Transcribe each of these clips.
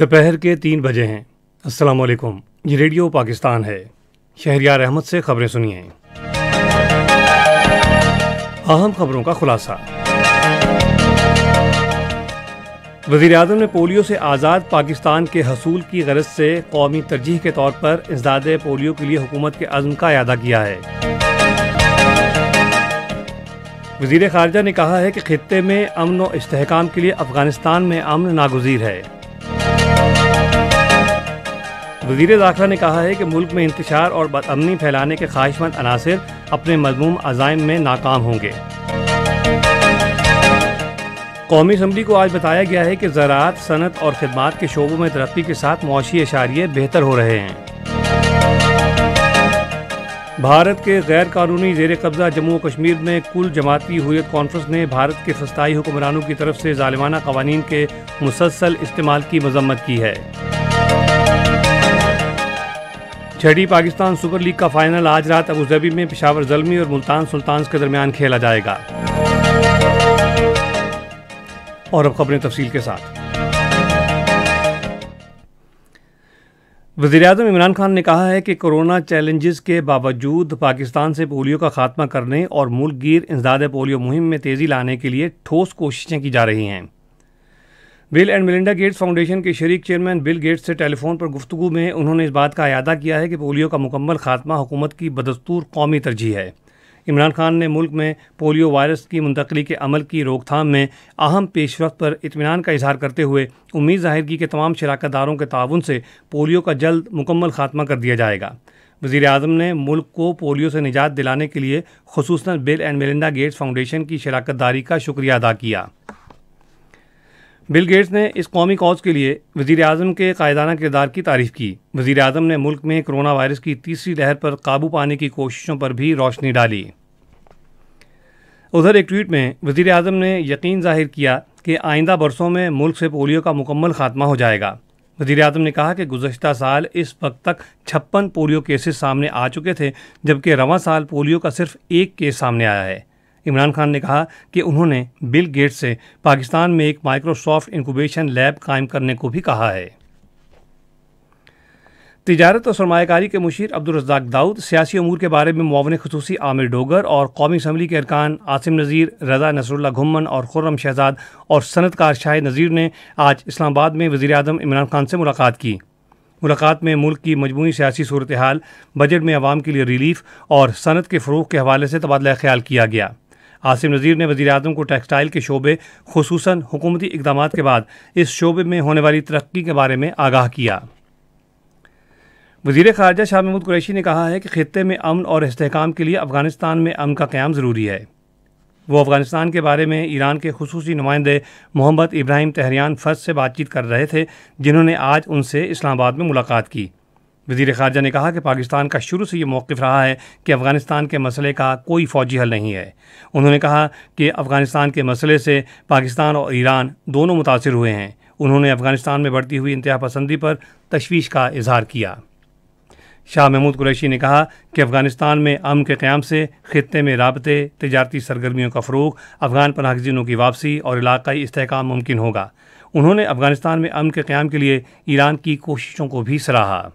दोपहर के तीन बजे हैं। अस्सलाम वालेकुम ये रेडियो पाकिस्तान है। शहरियार अहमद से खबरें सुनिए। अहम खबरों का खुलासा। वज़ीर अजम ने पोलियो से आज़ाद पाकिस्तान के हसूल की गरज से कौमी तरजीह के तौर पर इंसदाद पोलियो के लिए हुकूमत के अज़म का अदा किया है। वज़ीर खारजा ने कहा है कि खत्े में अमन व इसकाम के लिए अफ़गानिस्तान में अमन नागजीर है। वज़ीर दाखिला ने कहा है कि मुल्क में इंतशार और बदअमनी फैलाने के ख्वाहिशमंद अनासर अपने मजमूम अजायम में नाकाम होंगे। कौमी असम्बली को आज बताया गया है कि ज़रात सनत और खदमात के शोबों में तरक्की के साथ मुआशी अशारिय बेहतर हो रहे हैं। भारत के गैर कानूनी जेर कब्ज़ा जम्मू कश्मीर में कुल जमाती हुरियत कॉन्फ्रेंस ने भारत के फस्ताई हुक्मरानों की तरफ़ से ालिमाना कवानीन के मुसलसल इस्तेमाल की मजम्मत की है। छठी पाकिस्तान सुपर लीग का फाइनल आज रात अबूजबी में पिशावर जलमी और मुल्तान सुल्तान के दरमियान खेला जाएगा। और अब खबरें तफसील के साथ। वजी अजम इमरान खान ने कहा है कि कोरोना चैलेंजेस के बावजूद पाकिस्तान से पोलियो का खात्मा करने और मुल्क गिर पोलियो मुहिम में तेज़ी लाने के लिए ठोस कोशिशें की जा रही हैं। Bill and Melinda Gates foundation के शरीक चेयरमैन बिल गेट्स से टेलीफोन पर गुफ्तु में उन्होंने इस बात का अदा किया है कि पोलियो का मुकम्मल खात्मा हुकूमत की बदस्तूर कौमी तरजीह है। इमरान खान ने मुल्क में पोलियो वायरस की मुंतकली के अमल की रोकथाम में अहम पेशरफ पर इतमान का इजहार करते हुए उम्मीद ज़ाहिर की कि तमाम शराकत दारों के ताउन से पोलियो का जल्द मुकम्मल खात्मा कर दिया जाएगा। वज़ी अजम ने मुल्क को पोलियो से निजात दिलाने के लिए खसूस Bill and Melinda Gates foundation की शराकत दारी का शुक्रिया अदा किया। बिल गेट्स ने इस कौमी कौज के लिए वज़ी अजम के कायदाना किरदार की तारीफ़ की। वज़ी अजम ने मुल्क में कोरोना वायरस की तीसरी लहर पर काबू पाने की कोशिशों पर भी रोशनी डाली। उधर एक ट्वीट में वज़ी अजम ने यकीन ज़ाहिर किया कि आइंदा बरसों में मुल्क से पोलियो का मुकम्मल खात्मा हो जाएगा। वज़ी अजम ने कहा कि गुजशत साल इस वक्त तक छप्पन पोलियो केसेस सामने आ चुके थे, जबकि रवा साल पोलियो का सिर्फ़ एक केस सामने आया है। इमरान खान ने कहा कि उन्होंने बिल गेट्स से पाकिस्तान में एक माइक्रोसॉफ्ट इंक्यूबेशन लैब कायम करने को भी कहा है। तजारत और सरमाकारी के मुशीर अब्दुलरजाक दाऊद सियासी अमूर के बारे में मुआवन खसूसी आमिर डोगर और कौमी असम्बली के अरकान आसिम नज़ीर, रजा नसरुल्ला घुमन और खुर्रम शहजाद और सनतकार शाह नज़ीर ने आज इस्लामाबाद में वज़ी अजम इमरान खान से मुलाकात की। मुलाकात में मुल्क की मजमू सियासी सूरत हाल, बजट में आवाम के लिए रिलीफ और सनत के फ़रूग के हवाले से तबादला ख्याल किया गया। आसिम नज़ीर ने वजी अजम को टेक्सटाइल के शोबे खसूस हुकूमती इकदाम के बाद इस शोबे में होने वाली तरक्की के बारे में आगाह किया। वज़ीर खारजा शाह महमूद कुरैशी ने कहा है कि खत्े में अमन और इसकाम के लिए अफ़गानिस्तान में अमन का क़्याम ज़रूरी है। वो अफ़गानिस्तान के बारे में ईरान के खसूस नुमाइंदे मोहम्मद इब्राहिम तहरियान फ़र्ज़ से बातचीत कर रहे थे, जिन्होंने आज उनसे इस्लामाबाद में मुलाकात की। वज़ीर खारजा ने कहा कि पाकिस्तान का शुरू से ये मौक़ रहा है कि अफ़गानिस्तान के मसले का कोई फ़ौजी हल नहीं है। उन्होंने कहा कि अफ़गानिस्तान के मसले से पाकिस्तान और ईरान दोनों मुतासर हुए हैं। उन्होंने अफ़गानिस्तान में बढ़ती हुई इंतहा पसंदी पर तशवीश का इजहार किया। शाह महमूद कुरैशी ने कहा कि अफ़गानिस्तान में अम के क़्याम से ख़त्े में रबते तजारती सरगर्मियों का फ़रूग, अफ़गान पनाहजीनों की वापसी और इलाकई इसकाम मुमकिन होगा। उन्होंने अफ़गानिस्तान में अम के क़्याम के लिए ईरान की कोशिशों को भी सराहा।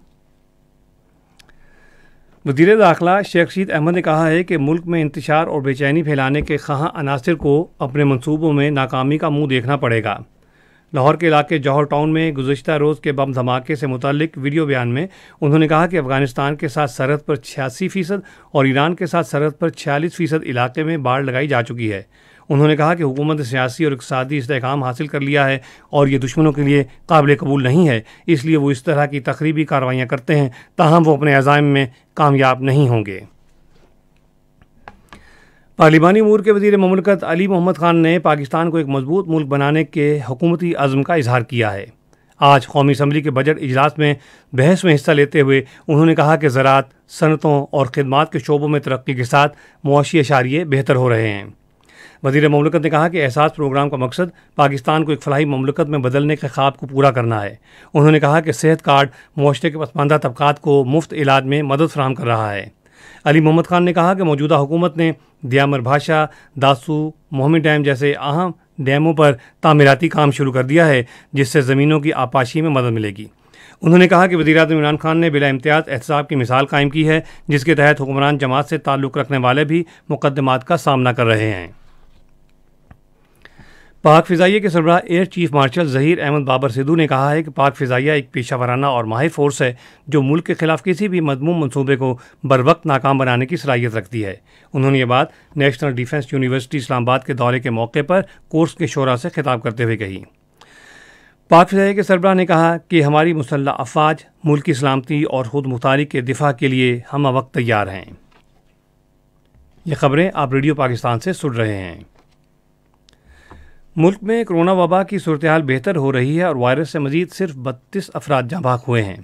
वज़ीर दाखिला शेख रशीद अहमद ने कहा है कि मुल्क में इंतशार और बेचैनी फैलाने के खां अनासर को अपने मनसूबों में नाकामी का मुँह देखना पड़ेगा। लाहौर के इलाके जौहर टाउन में गुजशत रोज़ के बम धमाके से मुतलिक वीडियो बयान में उन्होंने कहा कि अफ़गानिस्तान के साथ सरहद पर छियासी फ़ीसद और ईरान के साथ सरहद पर छियालीस फ़ीसद इलाके में बाढ़ लगाई जा चुकी है। उन्होंने कहा कि हुकूमत ने सियासी और इकसादी इसकाम हासिल कर लिया है और ये दुश्मनों के लिए काबिल कबूल नहीं है, इसलिए वो इस तरह की तकरीबी कार्रवाइयाँ करते हैं, ताहम वो अपने अजायम में कामयाब नहीं होंगे। पार्लिमानी अमूर के वज़ीर ममलकत अली मोहम्मद खान ने पाकिस्तान को एक मज़बूत मुल्क बनाने के हुकूमती अज़म का इजहार किया है। आज कौमी असम्बली के बजट इजलास में बहस में हिस्सा लेते हुए उन्होंने कहा कि ज़रात, सनतों और खदमात के शोबों में तरक्की के साथ मुआशी अशारिये बेहतर हो रहे हैं। वज़ीर ममलकत ने कहा कि एहसास प्रोग्राम का मकसद पाकिस्तान को एक फलाही ममलकत में बदलने के ख्वाब को पूरा करना है। उन्होंने कहा कि सेहत कार्ड मुआरे के पसमानदा तबक़ात को मुफ़्त इलाज में मदद फ्राहम कर रहा है। अली मोहम्मद खान ने कहा कि मौजूदा हुकूमत ने दियामर भाषा, दासू, मोहम्मद डैम जैसे अहम डैमों पर तामीराती काम शुरू कर दिया है, जिससे ज़मीनों की आपाशी में मदद मिलेगी। उन्होंने कहा कि वजी अजम इमरान खान ने बिला इम्तियाज़ एहतसाब की मिसाल कायम की है, जिसके तहत हुक्मरान जमात से ताल्लुक़ रखने वाले भी मुकदमात का सामना कर रहे हैं। पाक फ़िज़ाइया के सरबराह air chief marshal Zaheer Ahmed Babar Sidhu ने कहा है कि पाक फ़िज़ाइया एक पेशा वराना और माहिर फोर्स है, जो मुल्क के खिलाफ किसी भी मजमूम मनसूबे को बर वक्त नाकाम बनाने की सलाहियत रखती है। उन्होंने ये बात नेशनल डिफेंस यूनिवर्सिटी इस्लामाबाद के दौरे के मौके पर कोर्स के शोरा से खिताब करते हुए कही। पाक फ़िज़ाइया के सरबराह ने कहा कि हमारी मुसल्ह अफवाज, मुल्क की सलामती और खुद मुतारी के दिफा के लिए हम वक्त तैयार हैं। ये खबरें आप रेडियो पाकिस्तान से सुन रहे हैं। मुल्क में कोरोना वबा की सूरत हाल बेहतर हो रही है और वायरस से मजीद सिर्फ़ बत्तीस अफराद जहाँ भाग हुए हैं।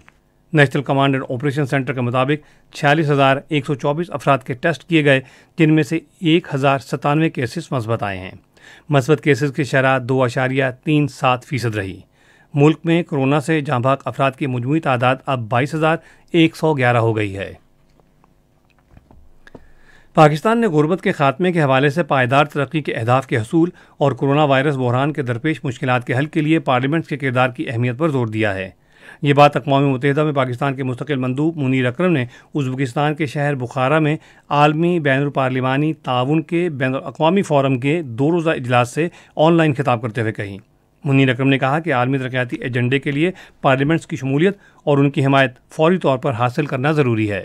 National command and operation centre के मुताबिक छियालीस हज़ार एक सौ चौबीस अफराद के टेस्ट किए गए, जिनमें से एक हज़ार सतानवे केसेस मस्बत आए हैं। मस्बत केसेस की शरह दो अशारिया तीन सात फ़ीसद रही। मुल्क में कोरोना से जहाँ भाग अफराद की मजमू तादाद अब बाईस हज़ार एक सौ ग्यारह हो गई है। पाकिस्तान ने गुर्बत के खात्मे के हवाले से पायदार तरक्की के अहदाफ के हसूल और कोरोना वायरस बहरान के दरपेश मुश्किल के हल के लिए पार्लियामेंट के किरदार की अहमियत पर ज़ोर दिया है। ये बात अकवा मुतहदा में पाकिस्तान के मुस्तकिल मंदूब मुनीर अक्रम ने उज्बेकिस्तान के शहर बुखारा में आलमी बैन पार्लिमानी ताउन के बैन अवी फ़ोरम के दो रोज़ा इजलास से ऑनलाइन खिताब करते हुए कही। मुनीर अक्रम ने कहा कि आलमी तरक्याती एजेंडे के लिए पार्लियामेंट्स की शमूलियत और उनकी हमायत फौरी तौर पर हासिल करना ज़रूरी है।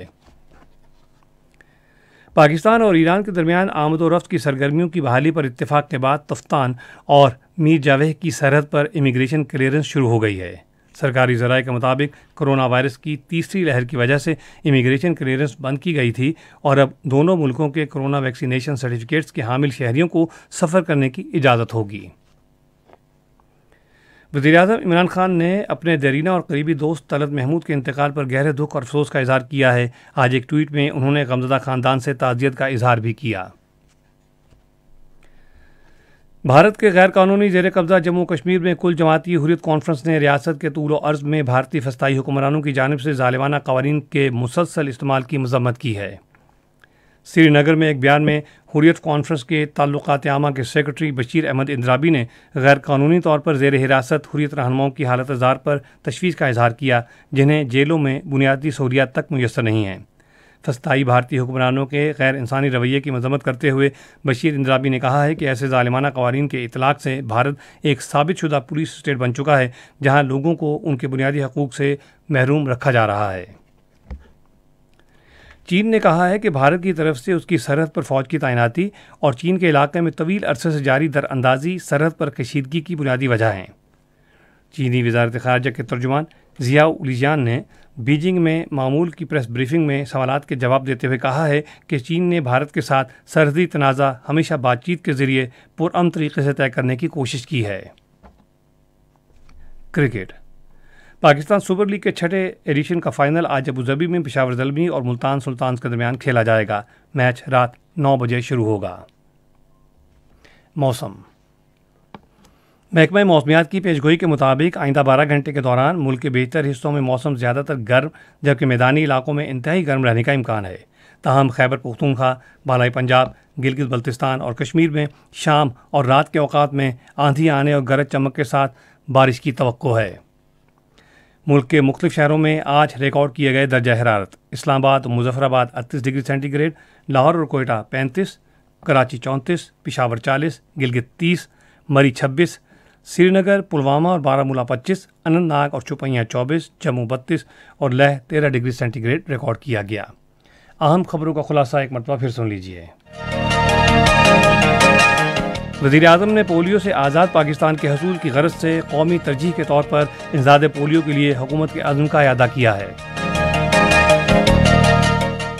पाकिस्तान और ईरान के दरमियान आमद और रफ्त की सरगर्मियों की बहाली पर इतफाक़ के बाद तफ्तान और मीर जावेह की सरहद पर इमिग्रेशन क्लियरेंस शुरू हो गई है। सरकारी जराए के मुताबिक कोरोना वायरस की तीसरी लहर की वजह से इमिग्रेशन क्लियरेंस बंद की गई थी और अब दोनों मुल्कों के कोरोना वैक्सीनेशन सर्टिफिकेट्स के हामिल शहरियों को सफ़र करने की इजाज़त होगी। वजी अजम इमरान खान ने अपने दरीना और करीबी दोस्त तलत महमूद के इंतकाल पर गहरे दुख और अफसोस का इजहार किया है। आज एक ट्वीट में उन्होंने गमजदा ख़ानदान से ताज़ियत का इजहार भी किया। भारत के गैर कानूनी जेर कब्जा जम्मू कश्मीर में कुल जमाती हुरियत कॉन्फ्रेंस ने रियासत के तूल अर्ज़ में भारतीय फस्ताई हुक्मरानों की जानब से ालिमाना कवानीन के मुसलसल इस्तेमाल की मजम्मत की है। श्रीनगर में एक बयान में हुरियत कॉन्फ्रेंस के ताल्लुकात आमा के सेक्रेटरी बशीर अहमद इंद्राबी ने गैर कानूनी तौर पर जेर हिरासत हुरियत रहनुमाओं की हालत जार पर तशवीश का इजहार किया, जिन्हें जेलों में बुनियादी सहूलियात तक मैसर नहीं हैं। फस्ताई भारतीय हुक्मरानों के गैर इंसानी रवैये की मजम्मत करते हुए बशीर इंद्राबी ने कहा है कि ऐसे ालिमाना कवानीन के इतलाक़ से भारत एक साबित शुदा पुलिस स्टेट बन चुका है, जहाँ लोगों को उनके बुनियादी हकूक़ से महरूम रखा जा रहा है। चीन ने कहा है कि भारत की तरफ़ से उसकी सरहद पर फौज की तैनाती और चीन के इलाके में तवील अरसे से जारी दरअंदाजी सरहद पर कशीदगी की बुनियादी वजह हैं। चीनी वजारत खारजा के तर्जुमान ज़िया उलिजान ने बीजिंग में मामूल की प्रेस ब्रीफिंग में सवाल के जवाब देते हुए कहा है कि चीन ने भारत के साथ सरहदी तनाज़ा हमेशा बातचीत के ज़रिए पुरम तरीके से तय करने की कोशिश की है। क्रिकेट पाकिस्तान सुपर लीग के छठे एडिशन का फाइनल आज अबूजबी में पिशावर जलमी और मुल्तान सुल्तान के दरमियान खेला जाएगा। मैच रात नौ बजे शुरू होगा। मौसम। महकमा मौसमियात की पेशगोई के मुताबिक आइंदा बारह घंटे के दौरान मुल्क के बेहतर हिस्सों में मौसम ज़्यादातर गर्म, जबकि मैदानी इलाकों में इंतहाई गर्म रहने का इम्कान है। तहम खैबर पख्तूनखा बालाई पंजाब, गिलगित बल्तिस्तान और कश्मीर में शाम और रात के अवकात में आंधी आने और गरज चमक के साथ बारिश की तो है। मुल्क के मुख्तु शहरों में आज रिकॉर्ड किए गए दर्जा हरारत। इस्लामाबाद, मुजफ्फराबाद अड़तीस डिग्री सेंटीग्रेड, लाहौर और कोयटा पैंतीस, कराची चौंतीस, पिशावर चालीस, गिलगित तीस, मरी छब्बीस, श्रीनगर, पुलवामा और बारामूला पच्चीस, अनंतनाग और चुपैया चौबीस, जम्मू बत्तीस और लह तेरह डिग्री सेंटीग्रेड रिकॉर्ड किया गया। अहम खबरों का खुलासा एक मरतबा फिर सुन लीजिए। वजी अजम ने पोलियो से आज़ाद पाकिस्तान के हसूल की गरज से कौमी तरजीह के तौर पर इंजाद पोलियो के लिए हुकूमत के अज़म का अदा किया है।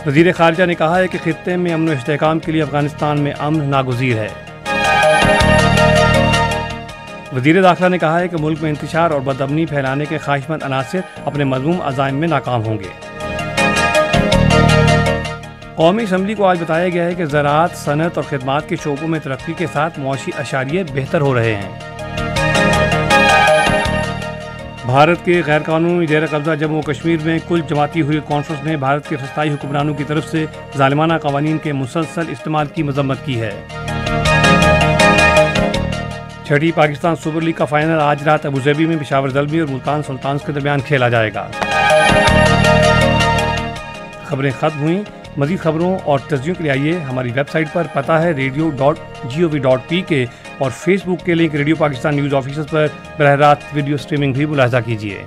वज़ीर खारजा ने कहा है कि खत्े में अमन इसकाम के लिए अफ़गानिस्तान में अमन नागजीर है। वज़ीर दाखिला ने कहा है कि मुल्क में इंतशार और बदमनी फैलाने के ख्वाहिशमंद अनासर अपने मजमूम अजायम में नाकाम होंगे। कौमी असम्बली को आज बताया गया है कि ज़रात, सनत और खदमात के शोबों में तरक्की के साथ मुआशी अशारिय बेहतर हो रहे हैं। भारत के गैर कानूनी जेर कब्जा जम्मू कश्मीर में कुल जमाती हुई कॉन्फ्रेंस ने भारत के फस्ताई हुक्मरानों की तरफ़ से ालिमाना कवानीन के मुसलसल इस्तेमाल की मजम्मत की है। छठी पाकिस्तान सुपर लीग का फाइनल आज रात अबुजैबी में पिशावर जलमी और मुल्तान सुल्तान के दरमियान खेला जाएगा। खबरें खत्म हुई। मजीद खबरों और तस्वीरों के लिए आइए हमारी वेबसाइट पर। पता है radio dot G O V dot P K और फेसबुक के link radio Pakistan news office पर। बरह रात वीडियो स्ट्रीमिंग भी मुलाजा कीजिए।